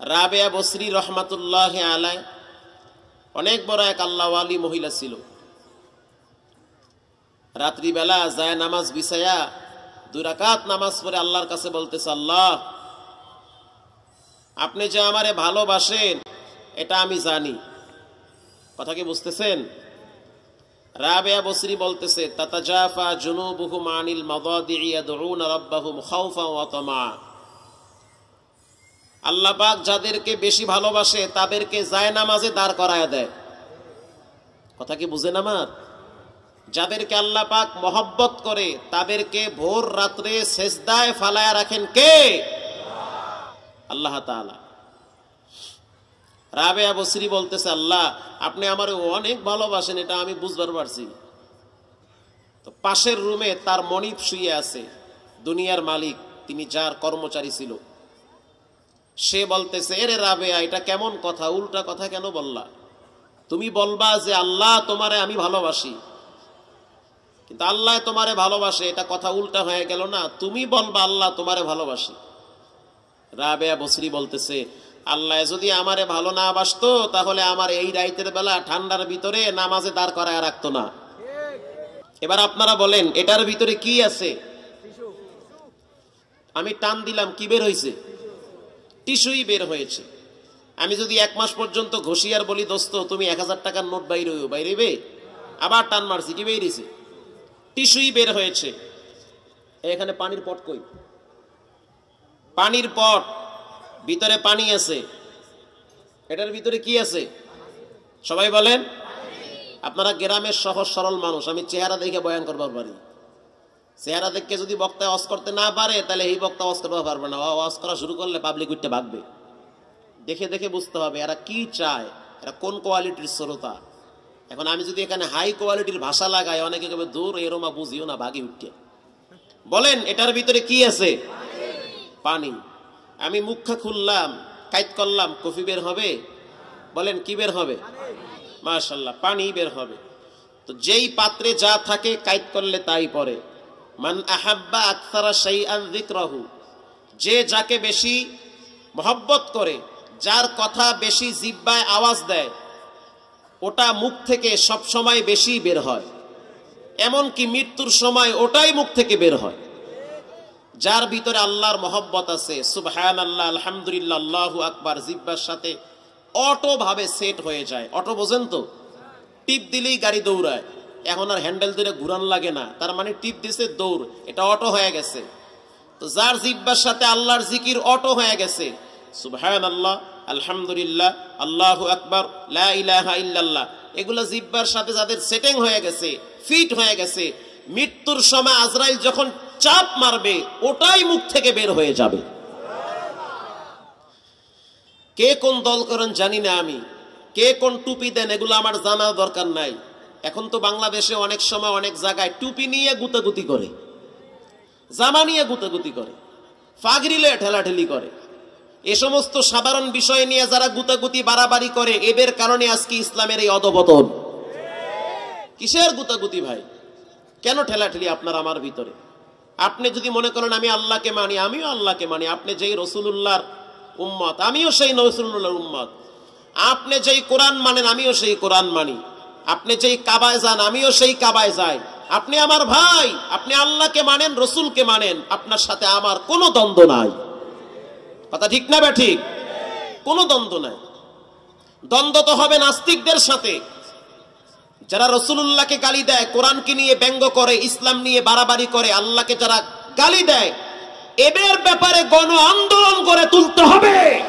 রাবেয়া বসরি রহমাতুল্লাহ আলায় অনেক বড় এক আল্লাহওয়ালি মহিলা ছিল। রাত্রিবেলা যায় নামাজ বিছায়া দুরাকাত নামাজ পড়ে আল্লাহর কাছে বলতেছে, আল্লাহ, আপনি যে আমারে ভালোবাসেন, এটা আমি জানি। কথা কি বুঝতেছেন? রাবেয়া বসরি বলতেছে, তাতাজাফা জুনুবুহুম আনিল মাদাদি'i ইয়াদউনা রাব্বাহুম খাউফা ওয়া তামা। আল্লাহ পাক যাদেরকে বেশি ভালোবাসে, তাদেরকে যায় নামাজে দাঁড় করায় দেয়। কথা কি বুঝেন আমার? যাদেরকে আল্লাহ পাক মহব্বত করে, তাদেরকে ভোর রাত্রে সেজদায় ফালায় রাখেন কে? আল্লাহ তাআলা। রাবেয়া বসরি বলতেছে, আল্লাহ, আপনি আমার অনেক ভালোবাসেন, এটা আমি বুঝবার পারছি। তো পাশের রুমে তার মনিব শুয়ে আছে, দুনিয়ার মালিক, তিনি যার কর্মচারী ছিল। সে বলতেছে, এরে রাবেয়া, এটা কেমন কথা? উল্টা কথা কেন বললা? তুমি বলবা যে আল্লাহ তোমারে আমি ভালোবাসি। কিন্তু আল্লাহ তোমারে ভালোবাসে, এটা কথা উল্টা হয়ে গেল না। তুমি বলবা আল্লাহ তোমারে ভালোবাসি। রাবেয়া বসরি বলতেছে, আল্লাহ যদি আমারে ভালো না বাসতো, তাহলে আমার এই রাইতের বেলা ঠান্ডার ভিতরে নামাজে দাঁড় করায় রাখতো না। এবার আপনারা বলেন, এটার ভিতরে কি আছে? আমি টান দিলাম, কি বের হয়েছে টিস্যুই বের হয়েছে। আমি যদি এক মাস পর্যন্ত ঘষিয়ার বলি, দোস্ত, তুমি এক হাজার টাকার নোট বাইরে বাইরেবে আবার টান মারছি কি বেরিয়েছে টিস্যুই বের হয়েছে। এখানে পানির পট কই? পানির পট। ভিতরে পানি আছে। এটার ভিতরে কি আছে? সবাই বলেন? আপনারা গ্রামের সহজ সরল মানুষ, আমি চেহারা দেখে বয়ান করবার পারি। চেহারা দেখে যদি বক্তা ওয়াজ করতে না পারে, তাহলে এই বক্তা ওয়াজ করতে পারবে না। ওয়াজ করা শুরু করলে পাবলিক উঠতে ভাগবে। দেখে দেখে বুঝতে হবে এরা কি চায়, এরা কোন কোয়ালিটির শ্রোতা। এখন আমি যদি এখানে হাই কোয়ালিটির ভাষা লাগাই, অনেকে কবে দূর এরমা বুঝিও না ভাগি উঠতে বলেন, এটার ভিতরে কি আছে? পানি। আমি মুখা খুললাম কাইত করলাম, কফি বের হবে? বলেন, কি বের হবে? মাশাল্লাহ পানি বের হবে। তো যেই পাত্রে যা থাকে কাইত করলে তাই পরে মান আহাব্বা আক্তারা সেই যিকরাহু, যে যাকে বেশি মহব্বত করে, যার কথা বেশি জিব্বায় আওয়াজ দেয়, ওটা মুখ থেকে সব সময় বেশি বের হয়। এমন কি মৃত্যুর সময় ওটাই মুখ থেকে বের হয়। যার ভিতরে আল্লাহর মহব্বত আছে সুবহান আল্লাহ আলহামদুলিল্লাহ, আল্লাহু আকবার, জিব্বার সাথে অটোভাবে সেট হয়ে যায়। অটো বোঝেন তো? টিপ দিলেই গাড়ি দৌড়ায়। এখন আর হ্যান্ডেল ধরে ঘুরান লাগে না। তার মানে টিপ দিছে দৌড়। এটা অটো হয়ে গেছে। তো যার জিব্বার সাথে আল্লাহর জিকির অটো হয়ে গেছে। সুবহান আল্লাহ আলহামদুলিল্লাহ, আল্লাহু আকবার, লা ইলাহা ইল্লাল্লাহ। এগুলো জিব্বার সাথে যাদের সেটিং হয়ে গেছে ফিট হয়ে গেছে, মৃত্যুর সময় আজরাইল যখন চাপ মারবে, ওটাই মুখ থেকে বের হয়ে যাবে। কে কোন দল করেন জানি না আমি। কে কোন টুপি দেন, এগুলো আমার জানার দরকার নাই। এখন তো বাংলাদেশে অনেক সময় অনেক জায়গায় টুপি নিয়ে গুতাগুতি করে, জামা নিয়ে গুতাগুতি করে ফাগরিলে ঠেলাঠেলি করে। এ সমস্ত সাধারণ বিষয় নিয়ে যারা গুতাগুতি বাড়াবাড়ি করে, এদের কারণে আজকে ইসলামের এই অধপতন। কিসের গুতাগুতি ভাই? কেন ঠেলাঠেলি আপনার আমার ভিতরে? আপনি যদি মনে করেন আমি আল্লাহকে মানি, আমিও আল্লাহকে মানি, আপনি যেই রসুল্লাহর উম্মত, আমিও সেই রসুল্লাহর উম্মত। আপনি যেই কোরআন মানেন, আমিও সেই কোরআন মানি। আপনি যেই কাবায় যান, আমিও সেই কাবায় যাই। আপনি আমার ভাই, আপনি আল্লাহকে মানেন, রসুলকে মানেন, আপনার সাথে আমার কোনো দ্বন্দ্ব নাই। কথা ঠিক না বা ঠিক? কোনো দ্বন্দ্ব নাই। দ্বন্দ্ব তো হবে নাস্তিকদের সাথে। যারা রসুল্লাহকে গালি দেয়, কোরআনকে নিয়ে ব্যঙ্গ করে, ইসলাম নিয়ে বাড়াবাড়ি করে, আল্লাহকে যারা গালি দেয়, এদের ব্যাপারে গণ আন্দোলন করে তুলতে হবে।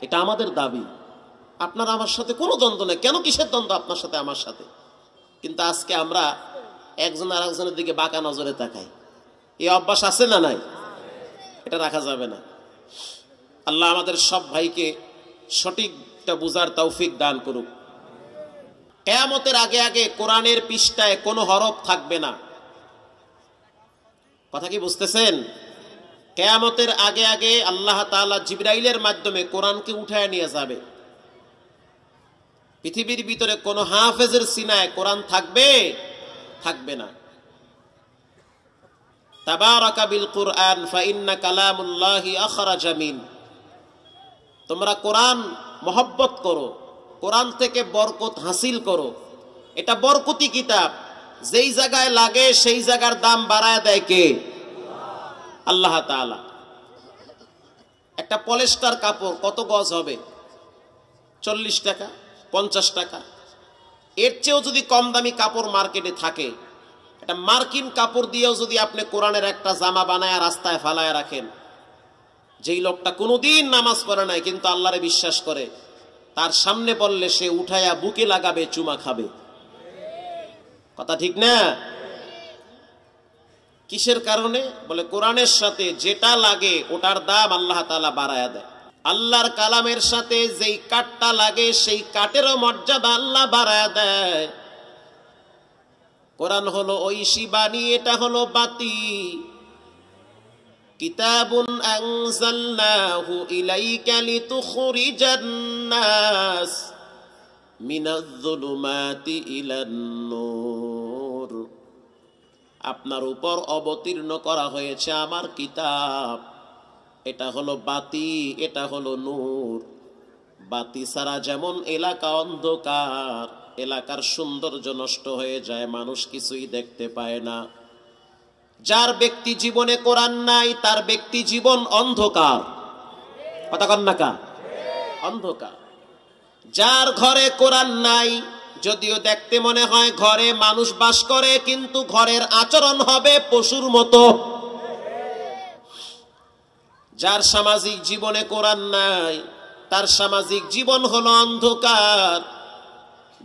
এটা আমাদের দাবি। আপনার আমার সাথে কোনো দ্বন্দ্ব নেই। কেন কিসের দ্বন্দ্ব আপনার সাথে, আমার সাথে? কিন্তু আজকে আমরা একজন আর একজনের দিকে বাঁকা নজরে তাকাই। এই অভ্যাস আছে না নাই? এটা রাখা যাবে না। আল্লাহ আমাদের সব ভাইকে সঠিকটা বুঝার তৌফিক দান করুক। কেয়ামতের আগে আগে কোরআনের পৃষ্ঠায় কোনো হরফ থাকবে না। কথা কি বুঝতেছেন? কেয়ামতের আগে আগে আল্লাহ তাআলা জিব্রাইলের মাধ্যমে কোরআনকে উঠায় নিয়ে যাবে। পৃথিবীর ভিতরে কোন হাফেজের সিনায় কোরআন থাকবে? থাকবে না। তাবারাকা বিল কুরআন ফাইন্না কালামুল্লাহি আখরাজা মিন। তোমরা কোরআন মহব্বত করো, কোরআন থেকে বরকত হাসিল করো। এটা বরকতি কিতাব। যেই জায়গায় লাগে, সেই জায়গার দাম বাড়ায় দেয় কে? আল্লাহ তাআলা। একটা পলেস্টার কাপড় কত গজ হবে? চল্লিশ টাকা। পঞ্চাশ টাকা। এর চেয়েও যদি কম দামি কাপড় মার্কেটে থাকে, একটা মার্কিন কাপড় দিয়েও যদি আপনি কোরআনের একটা জামা বানায় রাস্তায় ফালায় রাখেন, যেই লোকটা কোনোদিন নামাজ পড়ে নাই, কিন্তু আল্লাহরে বিশ্বাস করে, তার সামনে বললে সে উঠায়া বুকে লাগাবে, চুমা খাবে। কথা ঠিক না? কিসের কারণে? বলে, কোরআনের সাথে যেটা লাগে, ওটার দাম আল্লাহ তালা বাড়ায়া দেয়। আল্লাহর কালামের সাথে যেই কাঠটা লাগে, সেই কাঠেরও মর্যাদা আল্লাহ বাড়ায়া দেয়। কোরআন হলো ঐশী বাণী এটা হলো বাতি। কিতাবুন ইলান নূর। আপনার উপর অবতীর্ণ করা হয়েছে আমার কিতাব। এটা হলো বাতি, এটা হলো নূর। বাতি ছাড়া যেমন এলাকা অন্ধকার, এলাকার সৌন্দর্য নষ্ট হয়ে যায়, মানুষ কিছুই দেখতে পায় না। যার ব্যক্তি জীবনে কোরআন নাই, তার ব্যক্তি জীবন অন্ধকার। কথা অন্ধকার। যার ঘরে কোরআন নাই, যদিও দেখতে মনে হয় ঘরে মানুষ বাস করে, কিন্তু ঘরের আচরণ হবে পশুর মতো। যার সামাজিক জীবনে কোরআন নাই, তার সামাজিক জীবন হলো অন্ধকার।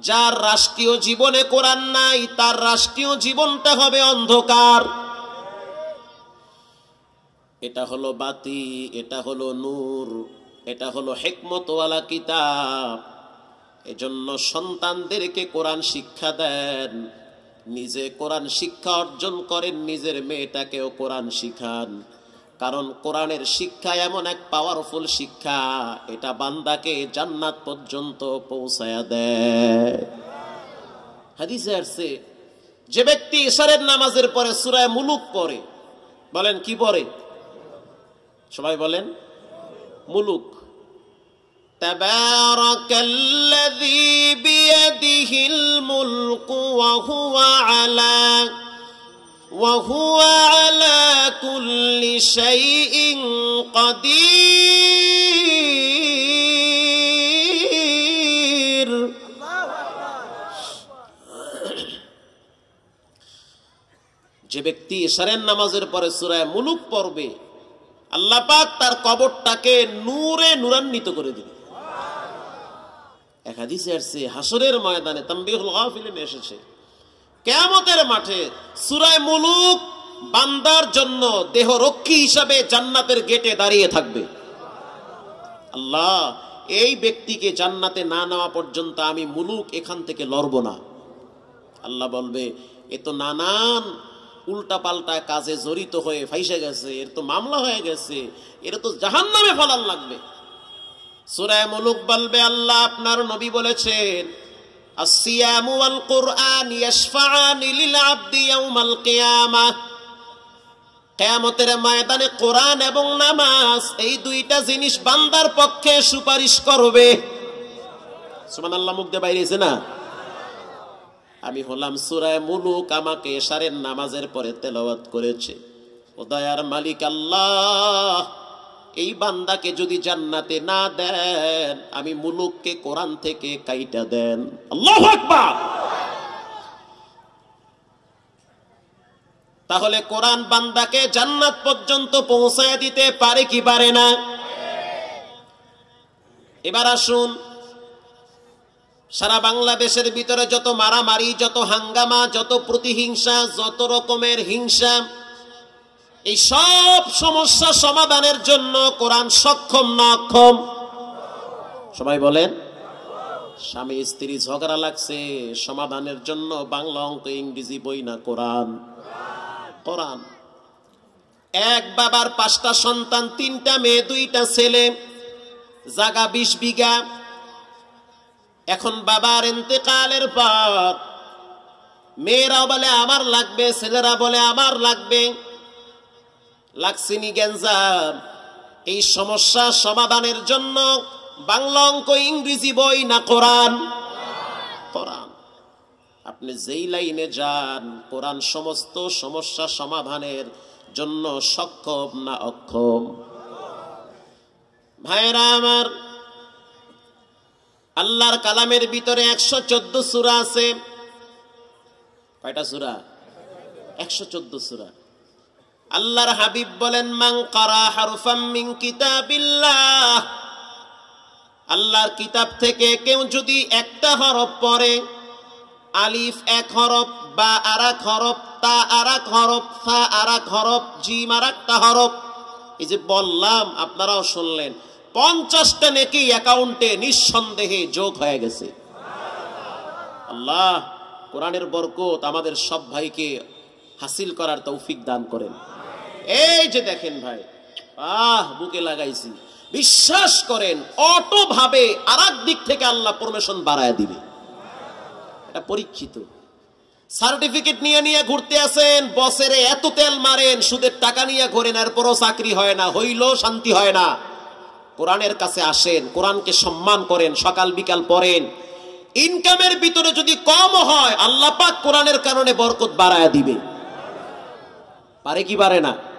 যার রাষ্ট্রীয় জীবনে কোরআন নাই, তার রাষ্ট্রীয় জীবনটা হবে অন্ধকার। এটা হলো বাতি, এটা হলো নূর, এটা হলো হেকমতওয়ালা কিতাব। এজন্য সন্তানদেরকে কোরআন শিক্ষা দেন। নিজে কোরআন শিক্ষা অর্জন করেন, নিজের মেয়েটাকেও কোরআন শিখান। কারণ কোরআনের শিক্ষা এমন এক পাওয়ারফুল শিক্ষা এটা বান্দাকে জান্নাত পর্যন্ত পৌঁছায়া দেয় হাদিসে আসছে যে ব্যক্তি ইশারের নামাজের পরে সুরায় মুলুক পড়ে বলেন কি পড়ে সবাই বলেন মুলুক تبارك الذي بيده الملك وهو على وهو على كل شيء قدير যে ব্যক্তি ইশারের নামাজের পরে সূরায়ে মুলুক পড়বে আল্লাহ পাক তার কবরটাকে নূরে নূরান্বিত করে দিবে এক হাদিসে আসছে হাসরের ময়দানে তাম্বিহুল গাফিলিনে এসেছে কেয়ামতের মাঠে সুরায় মুলুক বান্দার জন্য দেহ রক্ষী হিসাবে জান্নাতের গেটে দাঁড়িয়ে থাকবে। আল্লাহ, এই ব্যক্তিকে জান্নাতে না নেওয়া পর্যন্ত আমি মুলুক এখান থেকে লড়ব না। আল্লাহ বলবে, এ তো নানান উল্টা পাল্টা কাজে জড়িত হয়ে ফাইসে গেছে, এর তো মামলা হয়ে গেছে, এর তো জাহান নামে ফলান লাগবে। সুরায় মুলুক বলবে, আল্লাহ আপনার নবী বলেছেন الصيام والقرآن يشفعان للعبد يوم القيامة কেয়ামতের ময়দানে কোরআন এবং নামাজ এই দুইটা জিনিস বান্দার পক্ষে সুপারিশ করবে সুমান আল্লাহ মুখ দিয়ে বাইরেছে না আমি হলাম সুরায় মুলুক আমাকে এশারের নামাজের পরে তেলাওয়াত করেছে ও দয়ার মালিক আল্লাহ এই বান্দাকে যদি জান্নাতে না দেন, আমি মুলুককে কোরআন থেকে কাইটা দেন। আল্লাহ আকবার! তাহলে কোরআন বান্দাকে জান্নাত পর্যন্ত পৌঁছায় দিতে পারে কি পারে না? এবার আসুন, সারা বাংলাদেশের ভিতরে যত মারামারি, যত হাঙ্গামা, যত প্রতিহিংসা, যত রকমের হিংসা এই সব সমস্যা সমাধানের জন্য কোরআন সক্ষম না অক্ষম? সবাই বলেন, স্বামী স্ত্রী ঝগড়া লাগছে, সমাধানের জন্য বাংলা অঙ্ক, ইংরেজি বই না কোরআন? কোরআন। এক বাবার পাঁচটা সন্তান, তিনটা মেয়ে, দুইটা ছেলে, জাগা বিশ বিঘা। এখন বাবার এতেকালের পর মেয়েরা বলে, আমার লাগবে, ছেলেরা বলে, আমার লাগবে। লাগছিনি গ্যাঞ্জাম এই সমস্যা সমাধানের জন্য বাংলা অঙ্ক, ইংরেজি বই না কোরআন? কোরআন। আপনি যেই লাইনে যান, কোরআন সমস্ত সমস্যা সমাধানের জন্য সক্ষম না অক্ষম? ভাইরা আমার, আল্লাহর কালামের ভিতরে একশো চোদ্দ সুরা আছে। কয়টা সুরা? একশো চোদ্দ সুরা। আল্লাহর হাবিব বলেন মাং কারা হারুফাম মিন কিতাবিল্লাহ আল্লাহর কিতাব থেকে কেউ যদি একটা হরফ পড়ে, আলিফ এক হরফ, বা আর এক হরফ, তা আর এক হরফ, ফা আর এক হরফ, জিম আর একটা হরফ। এই যে বললাম, আপনারাও শুনলেন, পঞ্চাশটা নেকি অ্যাকাউন্টে নিঃসন্দেহে যোগ হয়ে গেছে। আল্লাহ, কোরআনের বরকত আমাদের সব ভাইকে হাসিল করার তৌফিক দান করেন। এই যে দেখেন ভাই, আহ, বুকে লাগাইছি। বিশ্বাস করেন অটো ভাবে আর দিক থেকে আল্লাহ প্রমোশন বাড়ায় দিবে। এটা পরীক্ষিত। সার্টিফিকেট নিয়ে নিয়ে ঘুরতে আসেন, বসেরে এত তেল মারেন, সুদের টাকা নিয়ে ঘোরেন, এরপরও চাকরি হয় না হইল শান্তি হয় না। কোরআনের কাছে আসেন, কোরআনকে সম্মান করেন, সকাল বিকাল পড়েন। ইনকামের ভিতরে যদি কম হয়, আল্লাহ পাক কোরআনের কারণে বরকত বাড়ায় দিবে। পারে কি পারে না?